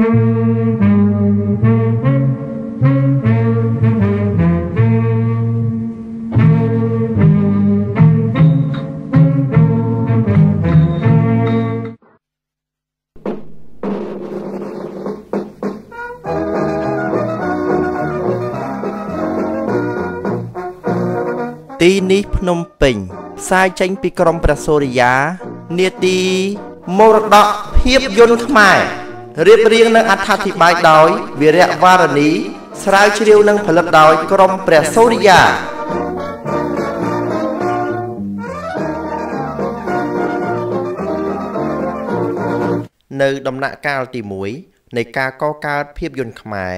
ទីនេះភ្នំពេញផ្សាយចេញពីក្រមព្រះសូរិយានាទីមរតកភាពយន្តខ្មែរ រៀបរៀងនិងអត្ថាធិប្បាយដោយវីរៈវរនីស្រាវជ្រាវនិងផលិតដោយក្រមព្រះសូរិយានៅដំណាក់កាលទី1នៃការកកើតភាពយន្តខ្មែរ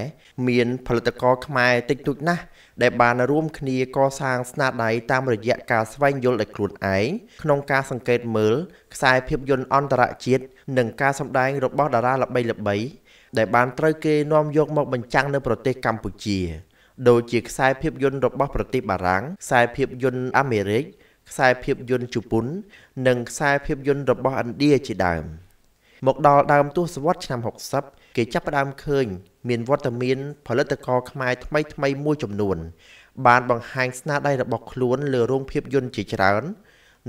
មានផលិតករខ្មែរតិចតួចណាស់ ដែលបានរួមគ្នាកសាងស្នាដៃតាមរយៈការស្វែងយល់ដោយខ្លួនឯងក្នុងការសង្កេតមើលខ្សែភាពយន្តអន្តរជាតិនិងការសម្ដែងរបស់តារាល្បីៗដែលបានត្រូវគេនាំយកមកបញ្ចាំងនៅប្រទេសកម្ពុជាដូចជាខ្សែភាពយន្តរបស់ប្រទេសបារាំងខ្សែភាពយន្តអាមេរិកខ្សែភាពយន្តជប៉ុននិងខ្សែភាពយន្តរបស់ឥណ្ឌាជាដើមមកដល់ដើមទសវត្សរ៍ឆ្នាំ60 គេចាប់ផ្ដើមឃើញ មានវត្តមានផលិតករខ្មែរថ្មីថ្មីមួយចំនួន បានបង្ហាញស្នាដៃរបស់ខ្លួនលើរោងភាពយន្តជាច្រើន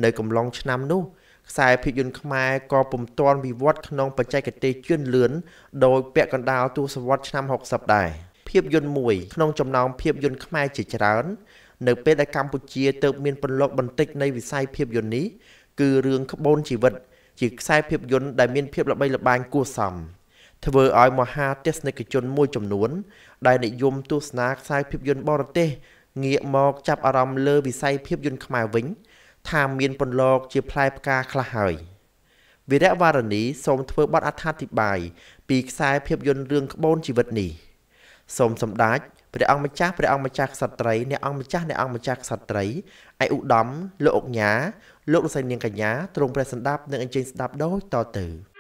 នៅកំឡុងឆ្នាំនោះខ្សែភាពយន្តខ្មែរក៏ពុំទាន់វិវត្តក្នុងបច្ចេកទេសជឿនលឿនដោយពាក់កណ្ដាលទសវត្សរ៍ឆ្នាំ60ដែរភាពយន្តមួយក្នុងចំណោមភាពយន្តខ្មែរជាច្រើន នៅពេលដែលកម្ពុជាទៅមានពន្លកបន្តិចនៃវិស័យភាពយន្តនេះគឺរឿងក្បូនជីវិត ជាខ្សែភាពយន្តដែលមានភាពល្បីល្បាញគួរសម ធ្វើឲ្យមហាទស្សនិកជនមួយចំនួន ដែលនិយមទស្សនាខ្សែភាពយន្តបរទេសងាកមកចាប់អារម្មណ៍លើវិស័យភាពយន្តខ្មែរវិញ ថាមានពន្លកជាផ្លែផ្កាខ្លះហើយវីរៈវរនីសូមធ្វើបទអត្ថាធិប្បាយពីខ្សែភាពយន្តរឿងក្បូនជីវិតនេះសូមសម្ដេចព្រះអង្គម្ចាស់ព្រះអង្គម្ចាស់ក្សត្រីអ្នកអង្គម្ចាស់អ្នកអង្គម្ចាស់ក្សត្រីឯឧត្តមលោកអុកញ៉ាលោកលោកស្រីនាងកញ្ញាទ្រង់ព្រះសម្ដាប់និងអញ្ជើញស្ដាប់ដូចតទៅ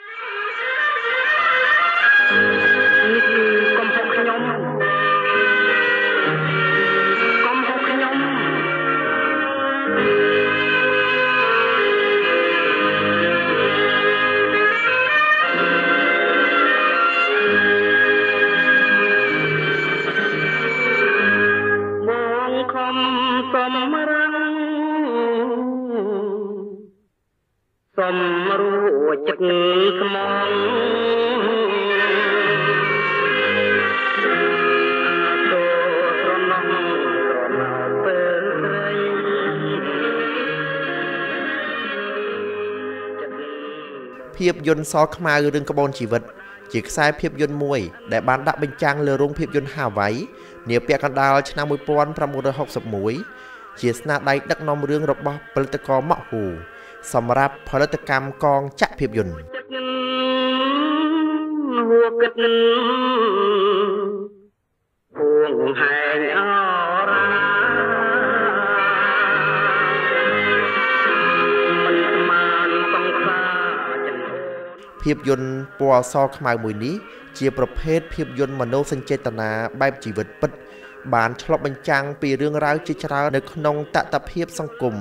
សំរាំងសំរួចចិត្តស្មងភាពយន្តសខ្មៅរឿងក្បូនជីវិត ជាខ្សែភាពយន្តមួយ ដែលបានដាក់បញ្ចាំងលើរោងភាពយន្តហាវ៉ៃនាពាក់កណ្ដាលឆ្នាំ1961ជាស្នាដៃដឹកនាំរឿងរបស់ផលិតករម៉ាក់ហ៊ូសម្រាប់ផលិតកម្មកងចាក់ភាពយន្តហួគិតពួងហែងអ ភាពយន្តពណ៌អសខ្មៅមួយនេះជាប្រភេទភាពយន្តមនោសញ្ចេតនាបែបជីវិតពិតបានឆ្លុះបញ្ចាំងពីរឿងរ៉ាវជាច្រើននៅក្នុងតតភាពសង្គម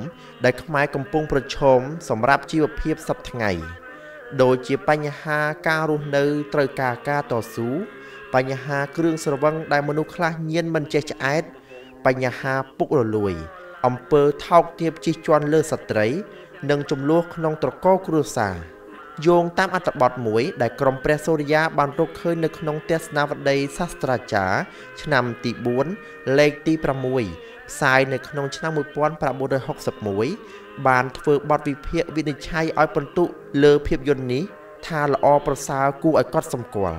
ដែលខ្មែរកំពុងប្រឈមសម្រាប់ជីវភាពសប្តាហ៍ថ្ងៃដូចជាបញ្ហាការរស់នៅត្រូវការការតស៊ូបញ្ហាគ្រឿងស្រវឹងដែលមនុស្សខ្លះញៀនមិនចេះឆ្អែតបញ្ហាពុករលួយអំពើថោកទាបជិះជាន់លើស្ត្រី និងចំនួនក្នុងត្រកូលគ្រួសារ យោងតាមអត្ថបទមួយដែលក្រមព្រះសូរិយាបានរកឃើញនៅក្នុងទស្សនាវដ្តីសាស្ត្រាចារ្យឆ្នាំទី4លេខទី6ផ្សាយនៅក្នុងឆ្នាំ1961បានធ្វើបទវិភាគវិនិច្ឆ័យឲ្យបន្ទុកលើភាពយន្តនេះថាល្អប្រសើរគួរឲ្យកត់សម្គាល់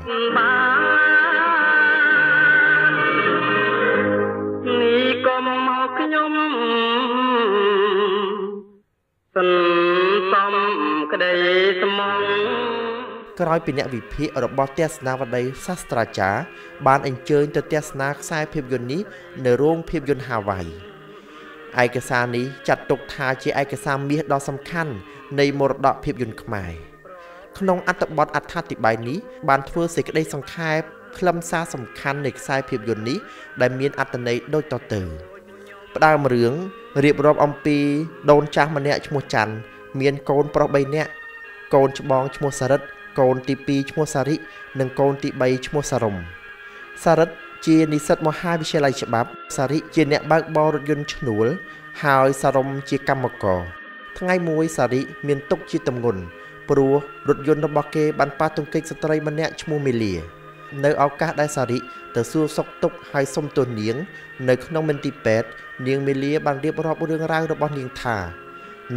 នេះកុំមកខ្ញុំសិនក្តីស្មង ក្រោយពីអ្នកវិភាគរបស់ទស្សនាវដ្តីសាស្ត្រាចារ្យបានអញ្ជើញទៅទស្សនាខ្សែភាពយន្តនេះនៅរោងភាពយន្តហាវ៉ៃឯកសារនេះចាត់ទុកថាជាឯកសារមាសដ៏សំខាន់នៃមរតកភាពយន្តខ្មែរក្នុងអត្ថបទអត្ថាធិប្បាយនេះបានធ្វើសេចក្តីសង្ខេបខ្លឹមសារសំខាន់នៃខ្សែភាពយន្តនេះដែលមានអត្ថន័យដូចតទៅផ្ដើមរឿងរៀបរាប់អំពីដូនចាស់ម្នាក់ឈ្មោះច័ន្ទមានកូនប្រុស3នាក់កូនច្បងឈ្មោះសារិត កូនទី2ឈ្មោះសារិនិងកូនទី3ឈ្មោះសារំសារិតជានិស្សិតមហាវិទ្យាល័យច្បាប់សារិជាអ្នកបើកបររថយន្តឈ្នួល ហើយសារំជាកម្មករថ្ងៃមួយសារិមានទុកជាតំងន់ព្រោះរថយន្តរបស់គេបានប៉ះទង្គិចស្ត្រីម្នាក់ឈ្មោះមីលា នៅឱកាសដែលសារិទៅសួរសុខទុក្ខហើយសុំទោសនាង នៅក្នុងមន្ទីរពេទ្យនាងមីលាបានរៀបរាប់រឿងរ៉ាវរបស់នាងថា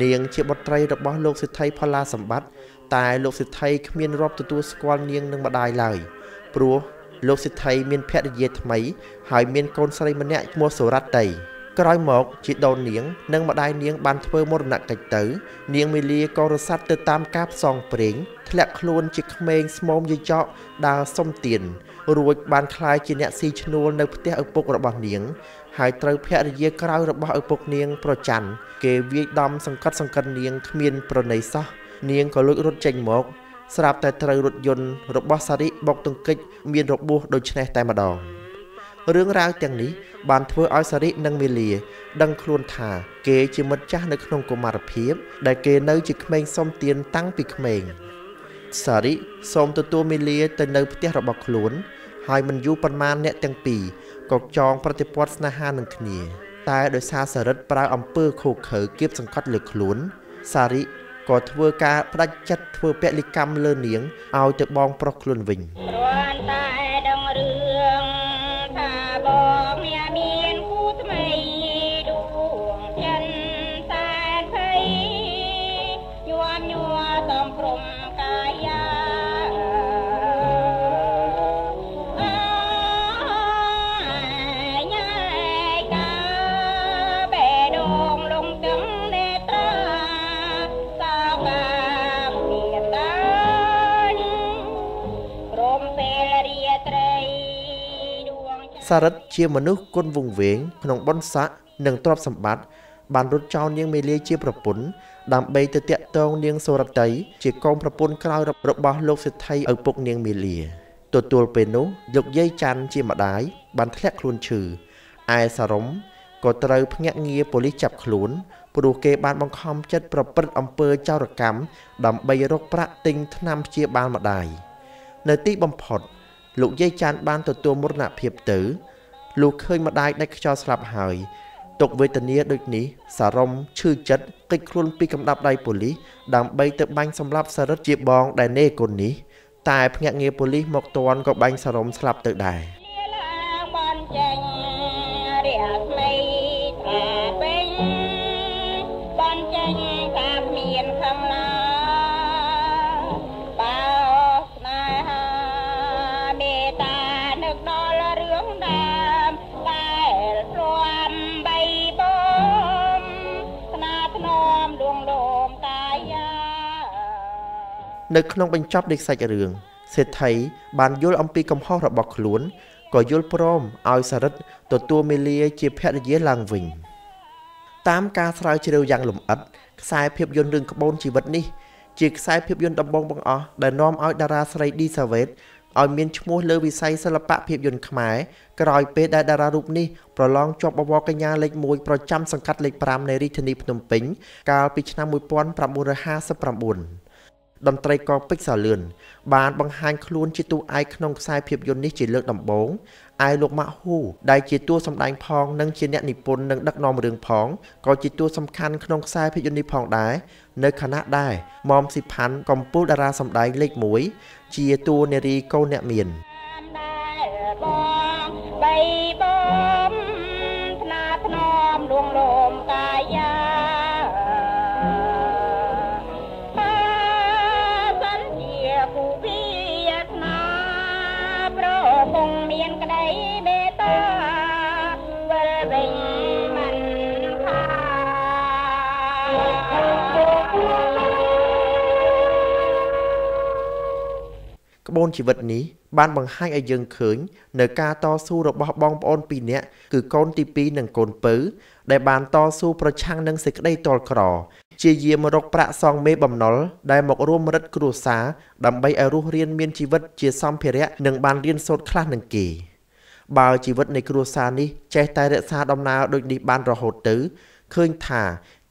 នាងជាបុត្រីរបស់លោកសិទ្ធិផល្លាសម្បត្តិ តែលោកសិទ្ធិគ្មានរាប់ទទួលស្គាល់នាងនឹងម្ដាយឡើយព្រោះលោកសិទ្ធិមានភរិយាថ្មី ហើយមានកូនស្រីម្នាក់ឈ្មោះសូរ៉ាតីក្រោយមកជីដូននាង និងម្ដាយនាងបានធ្វើមរណកិច្ចទៅ នាងមីលាក៏រសាត់ទៅតាមការផ្សងព្រេងធ្លាក់ខ្លួនជាក្មេងស្មោមយចកដើរសុំទៀនរួចបានคล้ายជាអ្នកស៊ីឈ្នួលនៅផ្ទះឪពុករបស់នាង ហើយត្រូវភរិយាក្រៅរបស់ឪពុកនាង ប្រច័នគេវាយដំសង្កត់សង្កិននាងគ្មានប្រណីសោះ នាងក៏លួចរត់ចេញមក ស្រាប់តែត្រូវរថយន្តរបស់សារិបុកទង្គិច មានរបួសដូចនេះតែម្ដងរឿងរ៉ាវទាំងនេះបានធ្វើឲ្យសារិនិងមីលា ដឹងខ្លួនថាគេជាមិត្តចាស់នៅក្នុងកុមារភាព ដែលគេនៅជាក្មេងសុំទានតាំងពីក្មេងសារិសូមទទួលមីលាទៅនៅផ្ទះរបស់ខ្លួន ហើយមិនយូរប៉ុន្មានអ្នកទាំងពីរក៏ចងប្រតិព័ទ្ធស្នេហានឹងគ្នា តែដោយសារសារិតប្រើអំពើខូខើគៀបសង្កត់លើខ្លួន សារិ ក៏ធ្វើការផ្ដាច់ចិត្តធ្វើពលិកម្មលើនាងឲ្យទៅបងប្រុសខ្លួនវិញគ្រាន់តែ សារិតជាមនុស្សគុណវង្វេងក្នុងបុណ្យស័ក្តិនិងទ្រព្យសម្បត្តិបានរត់ចោលនាងមេលាជាប្រពន្ធដើម្បីទៅតាក់ទងនាងសូរតីជាកូនប្រពន្ធក្រោយរបស់លោកសេដ្ឋីឪពុកនាងមេលាទទួលពេលនោះលោកយាយច័ន្ទជាម្ដាយបានធ្លាក់ខ្លួនឈឺឯសារំក៏ត្រូវភ្នាក់ងារប៉ូលីសចាប់ខ្លួនព្រោះគេបានបង្ខំចិត្តប្រព្រឹត្តអំពើចោរកម្មដើម្បីរកប្រាក់ទិញថ្នាំព្យាបាលម្ដាយនៅទីបំផុត លោកយាយច័ន្ទបានទទួលមរណភាពទៅលោកឃើញម្ដាយដាច់ខ្យល់ស្លាប់ហើយទុកវេទនាដូចនេះសារំឈឺចិត្តកិច្ចខ្លួនពីកម្ដាប់ដៃប៉ូលីសដើម្បីទៅបាញ់សម្លាប់សារិតជាបងដែលនេគុណនេះតែភ្នាក់ងារប៉ូលីសមកទាន់ក៏បាញ់សារំស្លាប់ទៅដែរ នៅក្នុងបញ្ចប់នៃសាច់រឿងសេដ្ឋីបានយល់អំពីកំហុសរបស់ខ្លួនក៏យល់ព្រមឲ្យសារិតទទួលមេលាជាភរិយាឡើងវិញតាមការស្រាវជ្រាវយ៉ាងលម្អិតខ្សែភាពយន្តរឿងក្បូនជីវិតនេះ ជាខ្សែភាពយន្តដំបូងបង្អស់ដែលនាំឲ្យតារាស្រីឌីសាវ៉េតឲ្យមានឈ្មោះលើវិស័យសិល្បៈភាពយន្តខ្មែរក្រោយពេលដែលតារារូបនេះប្រឡងជាប់បវរកញ្ញាលេខ1ប្រចាំសង្កាត់លេខ5នៃរាជធានីភ្នំពេញកាលពីឆ្នាំ1959 តន្ត្រីករពេជ្រសាលឿនបានបង្ហាញខ្លួនជាតួឯកក្នុងខ្សែភាពយន្តនេះជាលើកដំបូងឯលោកម៉ាក់ហ៊ូដែលជាតួសម្ដែងផងនិងជាអ្នកនិពន្ធនិងដឹកនាំរឿងផងក៏ជាតួសំខាន់ក្នុងខ្សែភាពយន្តនេះផងដែរនៅខណៈដែរមុំស៊ីផាន់កំពូលតារាសម្ដែងលេខ1ជាតួនារីកូនអ្នកមានបងបីបង បូនជីវិតនេះបានបង្ហាញឲ្យយើងឃើញនៅការតស៊ូរបស់បងប្អូនពីរនាក់គឺកូនទី2និងកូនពៅដែលបានតស៊ូប្រឆាំងនឹងសេចក្តីទល់ក្រជាយាមរកប្រាក់សងមេបំណុលដែលមករួមរិទ្ធគ្រួសារដើម្បីឲ្យរស់រានមានជីវិតជាសម្ភារៈនិងបានរៀនសូត្រខ្លះនឹងគេបើជីវិតនៃគ្រួសារនេះចេះតែរក្សាដំណើរដូចនេះបានរហូតទៅឃើញថា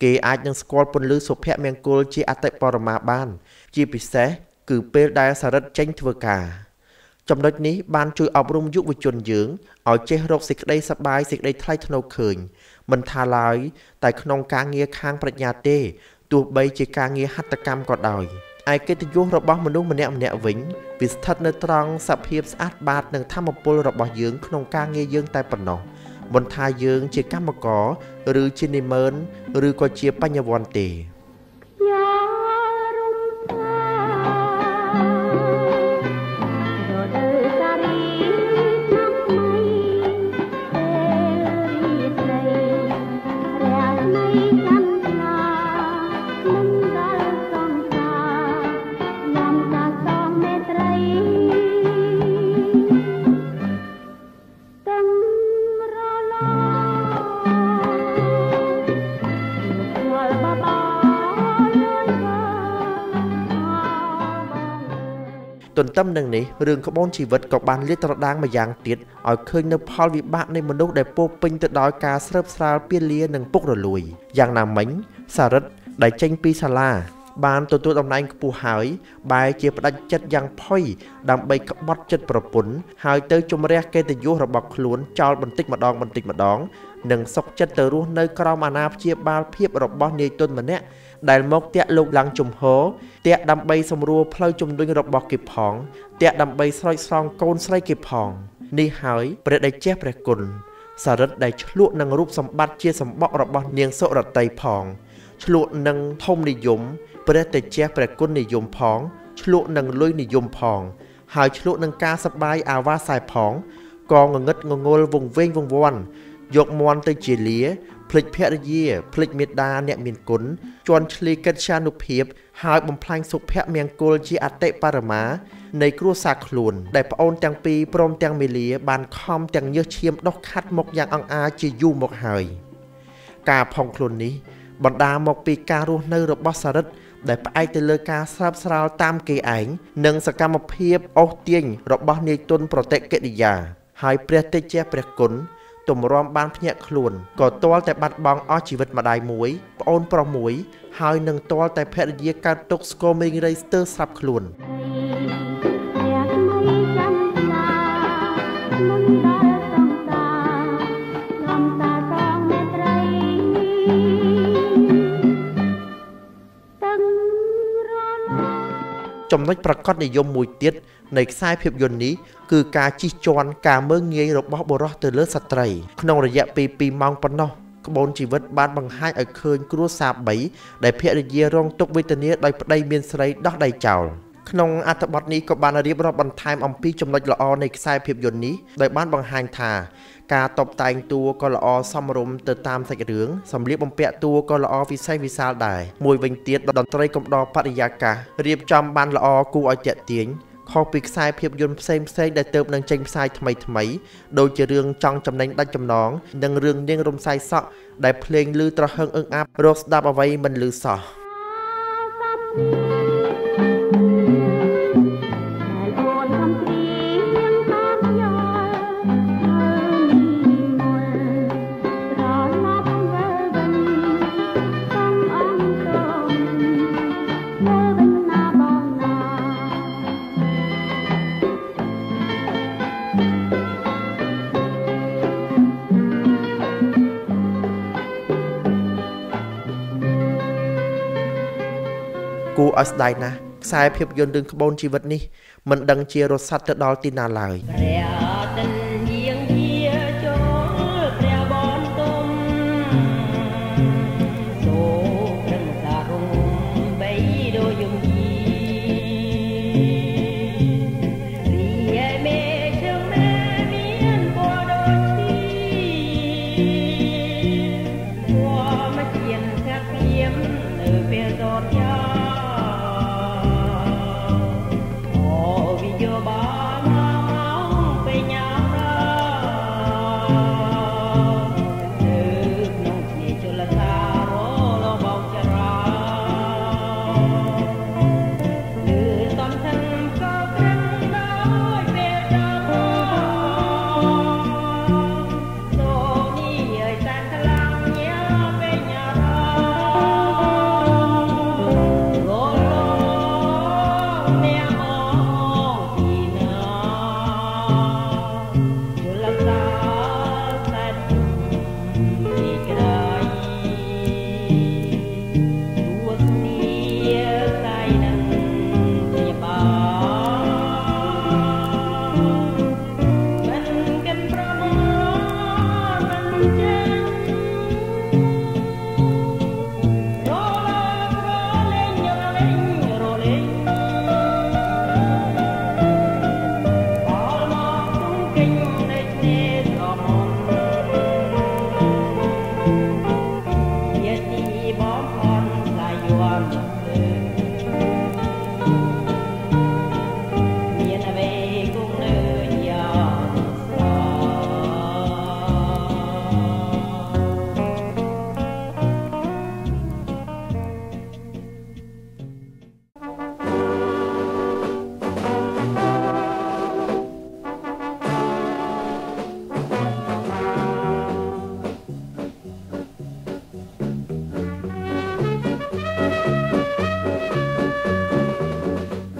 គេអាចនឹងស្គាល់ពន្លឺសុភមង្គលជាអតិបរមាបាន ជាពិសេស គឺពេលដែលសារិទ្ធចេញធ្វើការចំណុចនេះបានជួយអប់រំយុវជនយើងឲ្យចេះរកសេចក្តីសប្បាយសេចក្តីថ្លៃថ្នូរឃើញ មិនថាឡើយ តែក្នុងការងារខាងប្រាជ្ញាទេទោះបីជាការងារហត្ថកម្មក៏ដោយឯកិត្តិយសរបស់មនុស្សម្នាក់ម្នាក់វិញវាស្ថិតនៅត្រង់សភាពស្អាតបាតនិងធម៌ពលរបស់យើងក្នុងការងារយើងតែប៉ុណ្ណោះមិនថាយើងជាកម្មករឬជានិមឺនឬក៏ជាបញ្ញវន្តទេ ទន្ទឹមនឹងនេះរឿងក្បូនជីវិតក៏បានលាតត្រដាងម្យ៉ាងទៀតឲ្យឃើញនៅផលវិបាកនៃមនុស្សដែលពោពេញទៅដោយការស្រើបស្រាលពាលានិងពុករលួយយ៉ាងណាមិញសារិទ្ធដែលចេញពីសាលាបានទទួលតំណែងខ្ពស់ហើយបែរជាផ្ដាច់ចិត្តយ៉ាងផុយដើម្បីក្បត់ចិត្តប្រពន្ធហើយទៅជំរះកិត្តិយសរបស់ខ្លួនចោលបន្តិចម្ដងបន្តិចម្ដង និងសុកចិត្តទៅរស់នៅក្រោមអាណាព្យាបាលភាពរបស់នាយទុនម្នាក់ ដែលមកតាក់លោកឡើងជំហរតាក់ដើម្បីសម្រួលផ្លូវជំនួញរបស់គេផងតាក់ដើម្បីស្រោចស្រង់កូនស្រីគេផងនេះហើយព្រះតេជះព្រះគុណសារិទ្ធដែលឆ្លក់នឹងរូបសម្បត្តិជាសម្បករបស់នាងសុរតីផងឆ្លក់នឹងធំនិយមព្រះតេជះព្រះគុណនិយមផងឆ្លក់នឹងលុយនិយមផង ហើយឆ្លក់នឹងការសបាយអាវ៉ាសែផងកងងឹតងងល់វងវែងវងវាន់យកមន់ទៅជាលា ភ្លេចភរិយាភ្លេចមេដាអ្នកមានគុណជន់ឈ្លីកិត្យានុភាពហើយបំផ្លាញសុភមង្គលជាអតិបរមា នៃគ្រួសារខ្លួន ដែលប្អូនទាំងពីរព្រមទាំងមេលាបានខំទាំងញើសឈាមដុសខាត់មកយ៉ាងអង្អាជាយូរមកហើយការផុងខ្លួននេះបណ្ដាមកពីការរស់នៅរបស់សារិទ្ធដែលផ្អែកទៅលើការស្រាបស្រាលតាមគេឯងនិងសកម្មភាពអូសទាញរបស់នាយទុនប្រតិកិរិយា ហើយព្រះតេជះព្រះគុណ ទម្រាំបានភ្ញាក់ខ្លួនក៏ទាល់តែបាត់បង់អស់ជីវិតម្ដាយមួយប្អូនប្រុសមួយ ហើយនឹងទាល់តែភរិយាកើតទុកស្គមរីងរៃស្ទើរស្លាប់ខ្លួនចំណុចប្រកបនិយមមួយទៀត នៃខ្សែភាពយន្តនេះគឺការជិះជាន់ការមើងងាយរបស់បុរសទៅលើស្ត្រី ក្នុងរយៈពេល2ម៉ោងប៉ុណ្ណោះក្បូនជីវិតបានបង្ហាញឲ្យឃើញគ្រួសារ3ដែលភរិយារងទុក្ខវេទនាដោយប្តីមានស្រីដោះដៃចោលក្នុងអត្ថបទនេះក៏បានរៀបរាប់បន្ថែមអំពីចំណុចល្អនៃខ្សែភាពយន្តនេះដោយបានបង្ហាញថាការតបតែងតួក៏ល្អសមរម្យទៅតាមសាច់រឿងសម្លៀកបំពាក់តួក៏ល្អវិសេសវិសាលដែរមួយវិញទៀតតន្ត្រីកំដរបរិយាកាសរៀបចំបានល្អគួរឲ្យតាក់ទាញ ខុសពីខ្សែភាពយន្តផ្សេងផ្សេងដែលទៅនឹងចេញផ្សាយថ្មីថ្មីដូចជារឿងចង់ចំណេញដាច់ចំណង និងរឿងនាងរំសាយសក់ដែលភ្លេងឮត្រហឹងអឹងអាប់រកស្ដាប់អ្វីមិនឮសោះ thank you ឲ្យស្ដាយណាស់ខ្សែភាពយន្តរឿងក្បូនជីវិតនេះមិនដឹងជារស័ព្ទទៅដល់ទីណាឡើយ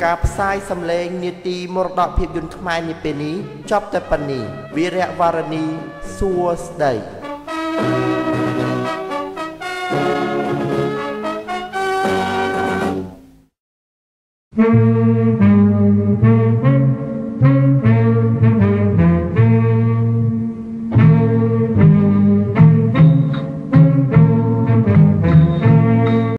ការផ្សាយសម្លេងនីតិមរតកភាពយន្តខ្មែរនាពេលនេះចប់តែប៉ុណ្នេះវីរៈវរនីសួស្តី